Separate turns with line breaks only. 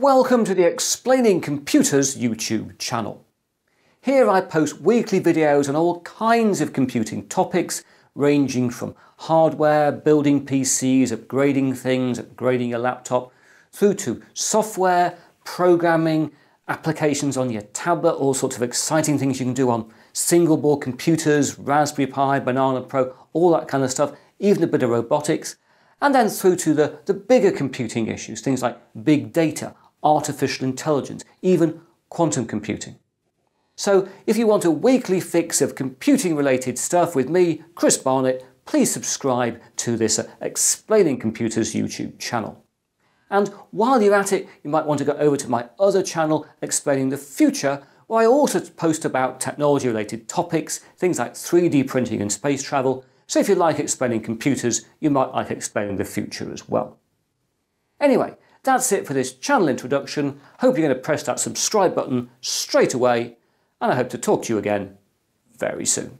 Welcome to the Explaining Computers YouTube channel. Here I post weekly videos on all kinds of computing topics ranging from hardware, building PCs, upgrading things, upgrading your laptop, through to software, programming, applications on your tablet, all sorts of exciting things you can do on single board computers, Raspberry Pi, Banana Pro, all that kind of stuff, even a bit of robotics, and then through to the, the bigger computing issues, things like big data, artificial intelligence, even quantum computing. So if you want a weekly fix of computing related stuff with me, Chris Barnatt, please subscribe to this uh, Explaining Computers YouTube channel. And while you're at it, you might want to go over to my other channel, Explaining the Future, where I also post about technology related topics, things like 3D printing and space travel. So if you like explaining computers, you might like explaining the future as well. Anyway, that's it for this channel introduction. Hope you're going to press that subscribe button straight away, and I hope to talk to you again very soon.